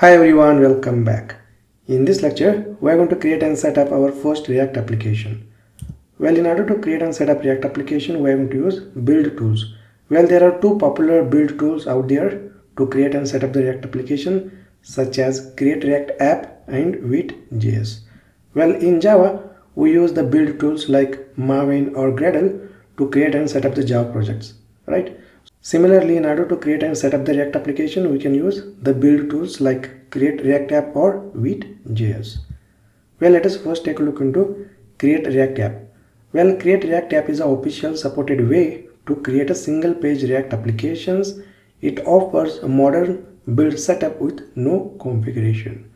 Hi everyone, welcome back. In this lecture, we are going to create and set up our first React application. Well, in order to create and set up React application, we are going to use build tools. Well, there are two popular build tools out there to create and set up the React application, such as Create React App and Vite.js. Well, in Java, we use the build tools like Maven or Gradle to create and set up the Java projects, right? Similarly, in order to create and set up the React application, we can use the build tools like Create React App or Vite.js. Well, let us first take a look into Create React App. Well, Create React App is an official supported way to create a single page React applications. It offers a modern build setup with no configuration.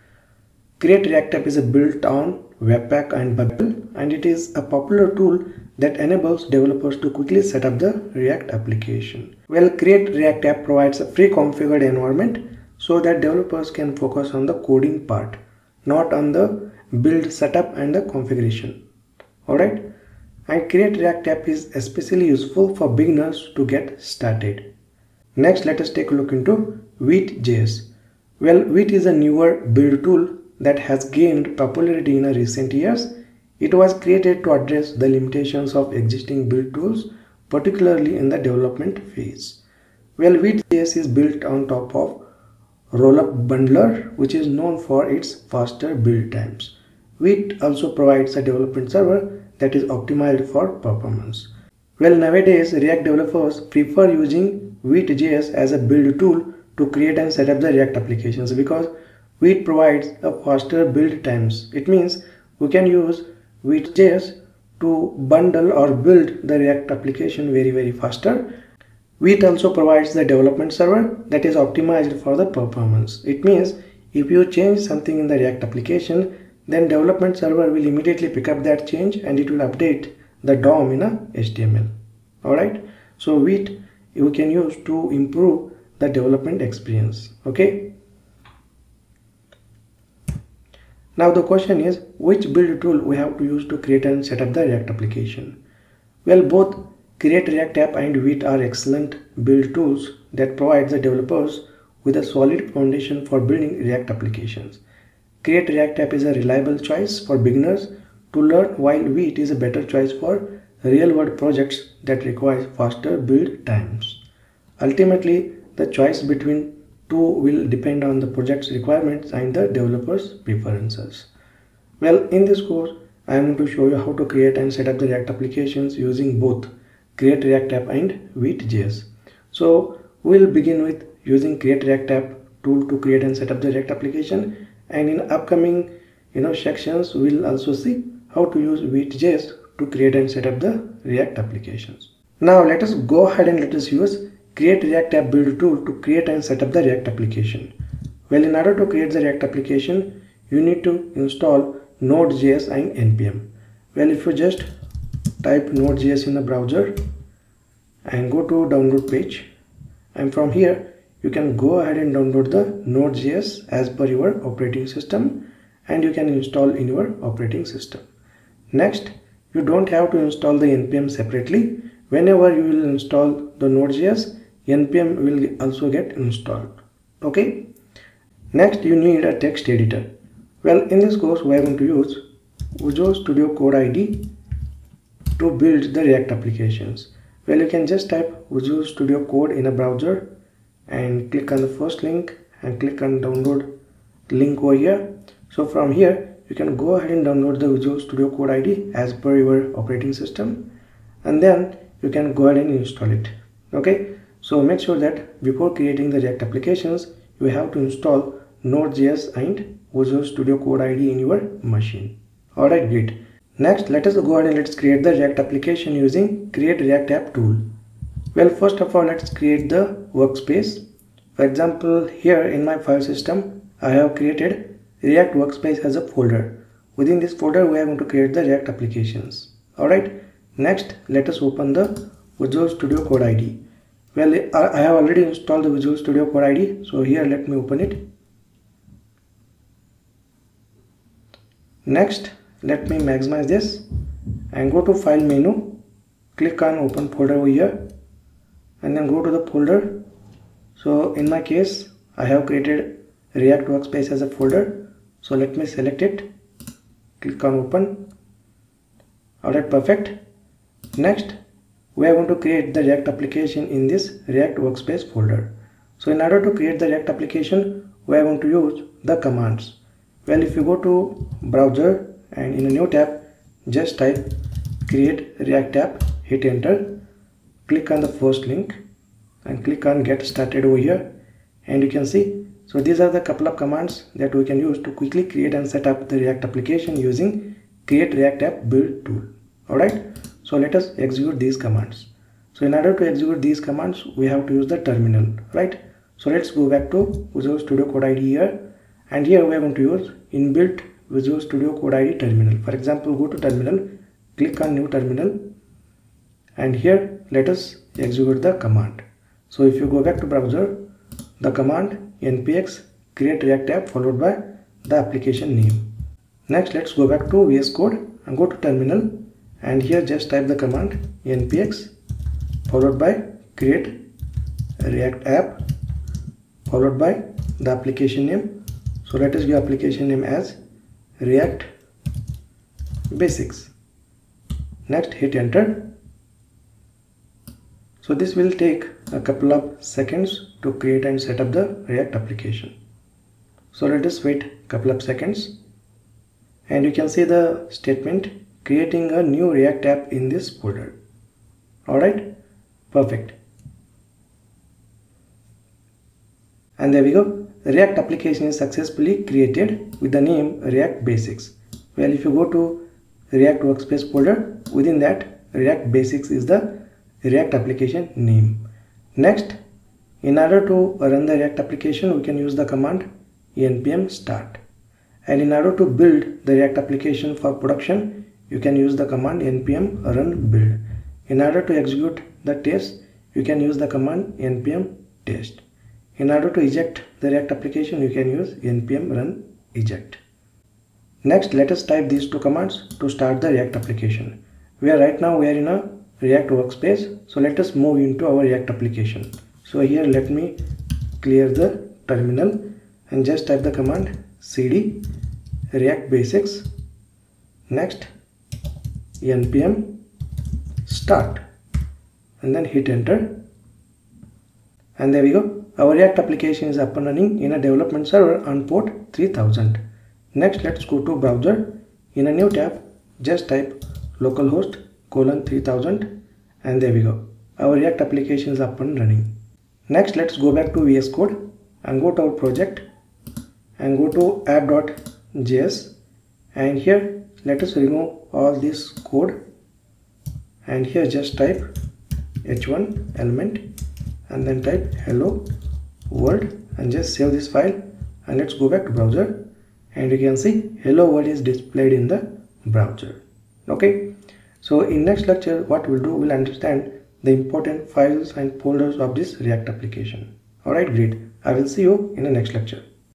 Create React App is built on Webpack and Babel and it is a popular tool that enables developers to quickly set up the React application. Well, Create React App provides a pre-configured environment so that developers can focus on the coding part, not on the build setup and the configuration. Alright, and Create React App is especially useful for beginners to get started. Next, let us take a look into Vite.js. Well, Vite is a newer build tool that has gained popularity in recent years. It was created to address the limitations of existing build tools, particularly in the development phase. Well, Vite.js is built on top of Rollup Bundler, which is known for its faster build times. Vite also provides a development server that is optimized for performance. Well, nowadays, React developers prefer using Vite.js as a build tool to create and set up the React applications because Vite provides a faster build times. It means we can use Vite.js to bundle or build the React application very very faster. Vite also provides the development server that is optimized for the performance. It means if you change something in the React application, then development server will immediately pick up that change and it will update the DOM in a HTML. Alright, so Vite you can use to improve the development experience. Okay. Now the question is which build tool we have to use to create and set up the React application. Well both Create React App and Vite are excellent build tools that provide the developers with a solid foundation for building React applications. Create React App is a reliable choice for beginners to learn while Vite is a better choice for real-world projects that require faster build times. Ultimately, the choice between two will depend on the project's requirements and the developer's preferences. Well, in this course, I am going to show you how to create and set up the React applications using both Create React App and Vite.js. So, we'll begin with using Create React App tool to create and set up the React application and in upcoming you know sections we'll also see how to use Vite.js to create and set up the React applications. Now let us go ahead and let us use create react app build tool to create and set up the react application. Well in order to create the react application you need to install node.js and npm well if you just type node.js in the browser and go to download page and from here you can go ahead and download the node.js as per your operating system and you can install in your operating system. Next you don't have to install the npm separately. Whenever you will install the node.js npm will also get installed. Okay? Next you need a text editor. Well in this course we are going to use Visual Studio Code ID to build the React applications? Well you can just type Visual Studio Code in a browser and click on the first link and click on download link over here. So from here you can go ahead and download the Visual Studio Code ID as per your operating system and then you can go ahead and install it. Okay so make sure that before creating the React applications, you have to install Node.js and Visual Studio Code ID in your machine. Alright, great. Next, let us go ahead and let's create the React application using Create React App tool. Well, first of all, let's create the workspace. For example, here in my file system, I have created React workspace as a folder. Within this folder, we are going to create the React applications. Alright, next, let us open the Visual Studio Code ID well I have already installed the Visual Studio Code ID so here let me open it. Next let me maximize this. And go to file menu click on open folder over here and then go to the folder. So in my case I have created react workspace as a folder. So let me select it. Click on open. Alright perfect. Next we are going to create the react application in this react workspace folder. So in order to create the react application we are going to use the commands. Well if you go to browser and in a new tab just type create react app hit enter click on the first link and click on get started over here. And you can see so these are the couple of commands that we can use to quickly create and set up the react application using create react app build tool. Alright so let us execute these commands. So in order to execute these commands we have to use the terminal right? So let's go back to Visual Studio Code IDE here. And here we are going to use inbuilt Visual Studio Code IDE terminal. For example go to terminal click on new terminal. And here let us execute the command. So if you go back to browser the command npx create react app followed by the application name. Next let's go back to vs code and go to terminal and here just type the command npx followed by create react app followed by the application name. So let us give application name as react basics. Next hit enter. So this will take a couple of seconds to create and set up the React application. So let us wait a couple of seconds. And you can see the statement creating a new React app in this folder. Alright, perfect. And there we go. The React application is successfully created with the name React Basics. Well, if you go to React Workspace folder, within that React Basics is the React application name. Next, in order to run the React application, we can use the command npm start. And in order to build the React application for production, you can use the command npm run build. In order to execute the test, you can use the command npm test. In order to eject the React application, you can use npm run eject. Next, let us type these two commands to start the React application. We are right now we are in a react workspace so let us move into our react application so here let me clear the terminal and just type the command cd react basics next npm start. And then hit enter. And there we go. Our react application is up and running in a development server on port 3000 next let's go to browser. In a new tab just type localhost colon 3000 and there we go. Our react application is up and running. Next let's go back to vs code and go to our project and go to app.js and here let us remove all this code and here just type h1 element and then type hello world and just save this file and let's go back to browser and you can see hello world is displayed in the browser okay so in next lecture, what we'll do, we'll understand the important files and folders of this React application. Alright, great. I will see you in the next lecture.